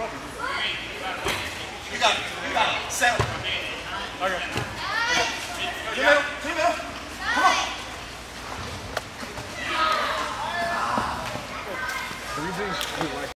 You got it. You got it. Settle. Okay. To the middle. To the middle. Come on. Three things you like.